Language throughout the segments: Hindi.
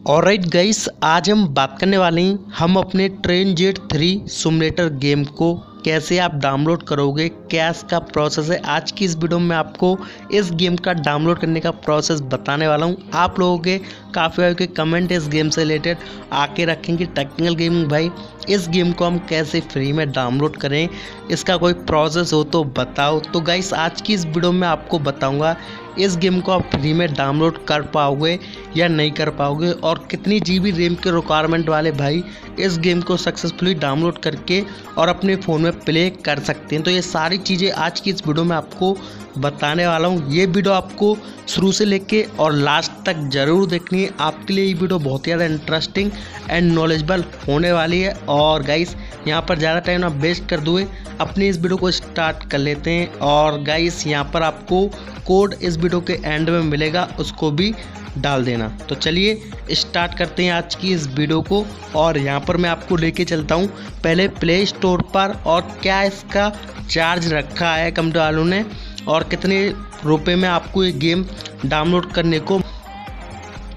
और राइट गाइस आज हम बात करने वाले हैं, हम अपने train jet three simulator game को कैसे आप डाउनलोड करोगे कैश का प्रोसेस है, आज की इस वीडियो में आपको इस गेम का डाउनलोड करने का प्रोसेस बताने वाला हूँ। आप लोगों के काफ़ी के कमेंट इस गेम से रिलेटेड आके रखेंगे टेक्निकल गेमिंग भाई, इस गेम को हम कैसे फ्री में डाउनलोड करें, इसका कोई प्रोसेस हो तो बताओ। तो गाइस आज की इस वीडियो में आपको बताऊँगा, इस गेम को आप फ्री में डाउनलोड कर पाओगे या नहीं कर पाओगे और कितनी जीबी रैम के रिक्वायरमेंट वाले भाई इस गेम को सक्सेसफुली डाउनलोड करके और अपने फ़ोन में प्ले कर सकते हैं। तो ये सारी चीज़ें आज की इस वीडियो में आपको बताने वाला हूँ। ये वीडियो आपको शुरू से लेके और लास्ट तक ज़रूर देखनी है आपके लिए ये वीडियो बहुत ही ज़्यादा इंटरेस्टिंग एंड नॉलेजबल होने वाली है। और गाइस यहाँ पर ज़्यादा टाइम आप वेस्ट कर दुए अपनी इस वीडियो को स्टार्ट कर लेते हैं। और गाइस यहाँ पर आपको कोड इस वीडियो के एंड में मिलेगा, उसको भी डाल देना। तो चलिए स्टार्ट करते हैं आज की इस वीडियो को। और यहाँ पर मैं आपको लेके चलता हूँ। पहले प्ले स्टोर पर और क्या इसका चार्ज रखा है, कम वालों ने? और कितने रुपए में आपको ये गेम डाउनलोड करने को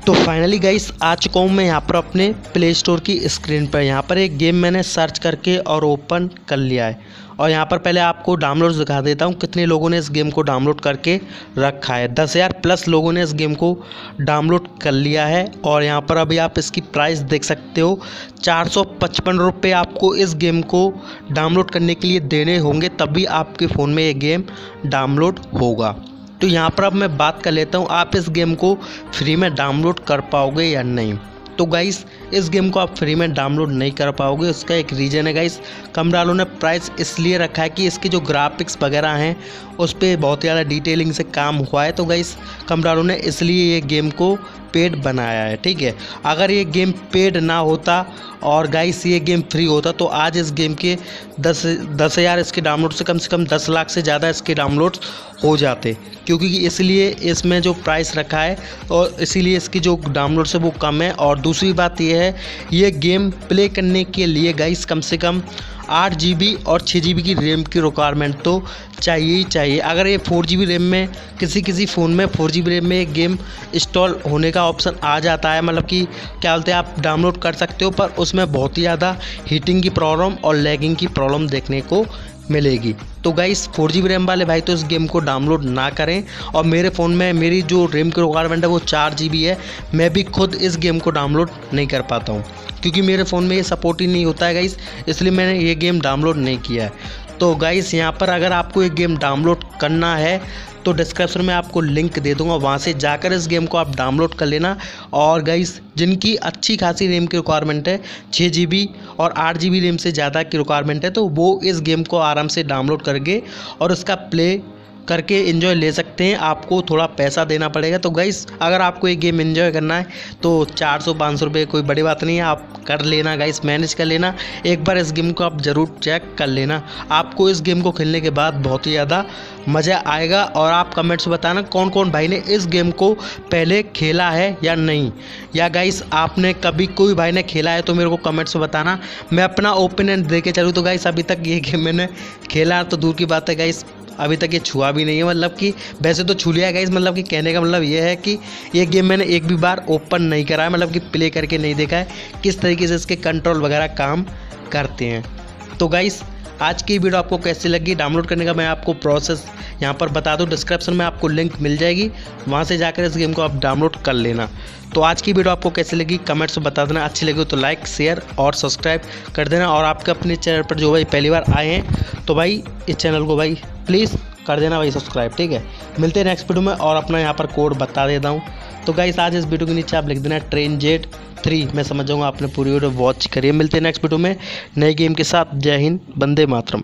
तो फाइनली गाइस आ चुका हूँ मैं यहाँ पर अपने प्ले स्टोर की स्क्रीन पर, यहाँ पर एक गेम मैंने सर्च करके और ओपन कर लिया है। और यहाँ पर पहले आपको डाउनलोड दिखा देता हूँ, कितने लोगों ने इस गेम को डाउनलोड करके रखा है। दस हज़ार प्लस लोगों ने इस गेम को डाउनलोड कर लिया है। और यहाँ पर अभी आप इसकी प्राइस देख सकते हो, चार सौ पचपन रुपये आपको इस गेम को डाउनलोड करने के लिए देने होंगे, तभी आपके फ़ोन में ये गेम डाउनलोड होगा। तो यहाँ पर अब मैं बात कर लेता हूँ, आप इस गेम को फ्री में डाउनलोड कर पाओगे या नहीं? तो गाइस इस गेम को आप फ्री में डाउनलोड नहीं कर पाओगे, उसका एक रीज़न है गाइस कम डालो ने प्राइस इसलिए रखा है कि इसकी जो ग्राफिक्स वगैरह हैं उस पर बहुत ज़्यादा डिटेलिंग से काम हुआ है। तो गाइस कम डालो ने इसलिए ये गेम को पेड बनाया है, ठीक है? अगर ये गेम पेड ना होता और गाइस ये गेम फ्री होता तो आज इस गेम के दस दस हज़ार इसके डाउनलोड से कम से कम दस लाख से ज़्यादा इसके डाउनलोड हो जाते। क्योंकि इसलिए इसमें जो प्राइस रखा है और इसीलिए इसकी जो डाउनलोड से वो कम है। और दूसरी बात यह है, ये गेम प्ले करने के लिए गाइस कम से कम आठ जी बी और छः जी बी की रैम की रिक्वायरमेंट तो चाहिए ही चाहिए। अगर ये फोर जी बी रैम में, किसी किसी फ़ोन में फोर जी बी रैम में एक गेम इंस्टॉल होने का ऑप्शन आ जाता है मतलब कि क्या बोलते हैं, आप डाउनलोड कर सकते हो, पर उसमें बहुत ही ज़्यादा हीटिंग की प्रॉब्लम और लैगिंग की प्रॉब्लम देखने को मिलेगी। तो गाइस फोर जी रैम वाले भाई तो इस गेम को डाउनलोड ना करें। और मेरे फ़ोन में मेरी जो रैम की रिक्वायरमेंट है, वो चार जी है। मैं भी खुद इस गेम को डाउनलोड नहीं कर पाता हूँ। क्योंकि मेरे फ़ोन में ये सपोर्ट ही नहीं होता है गाइस इसलिए मैंने ये गेम डाउनलोड नहीं किया है। तो गाइस यहाँ पर अगर आपको ये गेम डाउनलोड करना है तो डिस्क्रिप्शन में आपको लिंक दे दूँगा, वहाँ से जाकर इस गेम को आप डाउनलोड कर लेना। और गाइस जिनकी अच्छी खासी रेम की रिक्वायरमेंट है छः जी और आठ जी रेम से ज़्यादा की रिक्वायरमेंट है तो वो इस गेम को आराम से डाउनलोड करके और उसका प्ले करके इन्जॉय ले सकते हैं। आपको थोड़ा पैसा देना पड़ेगा। तो गाइस अगर आपको ये गेम इन्जॉय करना है तो चार सौ, पाँच सौ रुपये कोई बड़ी बात नहीं है। आप कर लेना गाइस मैनेज कर लेना। एक बार इस गेम को आप ज़रूर चेक कर लेना। आपको इस गेम को खेलने के बाद बहुत ही ज़्यादा मज़ा आएगा। और आप कमेंट्स बताना कौन कौन भाई ने इस गेम को पहले खेला है या नहीं। या गाइस आपने कभी कोई भाई ने खेला है तो मेरे को कमेंट्स बताना। मैं अपना ओपिनियन दे के चलूँ। तो गाइस अभी तक ये गेम मैंने खेला तो दूर की बात है गाइस अभी तक ये छुआ भी नहीं है मतलब कि वैसे तो छू लिया गया मतलब कि कहने का मतलब ये है कि ये गेम मैंने एक भी बार ओपन नहीं करा है मतलब कि प्ले करके नहीं देखा है, किस तरीके से इसके कंट्रोल वगैरह काम करते हैं। तो गाइस आज की वीडियो आपको कैसी लगी डाउनलोड करने का मैं आपको प्रोसेस यहाँ पर बता दूँ डिस्क्रिप्शन में आपको लिंक मिल जाएगी, वहाँ से जाकर इस गेम को आप डाउनलोड कर लेना। तो आज की वीडियो आपको कैसी लगी कमेंट्स में बता देना, अच्छी लगी तो लाइक शेयर और सब्सक्राइब कर देना, और आपके अपने चैनल पर जो भाई पहली बार आए हैं तो भाई इस चैनल को भाई प्लीज़ कर देना भाई सब्सक्राइब, ठीक है? मिलते हैं नेक्स्ट वीडियो में और अपना यहाँ पर कोड बता देता हूँ। तो गाइस आज इस वीडियो के नीचे आप लिख देना ट्रेन जेट थ्री मैं समझ जाऊँगा आपने पूरी वीडियो वॉच करिए मिलते हैं नेक्स्ट वीडियो में नए गेम के साथ। जय हिंद बंदे मातरम।